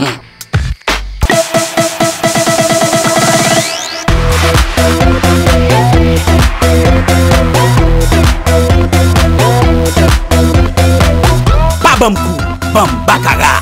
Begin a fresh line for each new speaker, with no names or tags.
Hmm. Bamkou, Bambakara.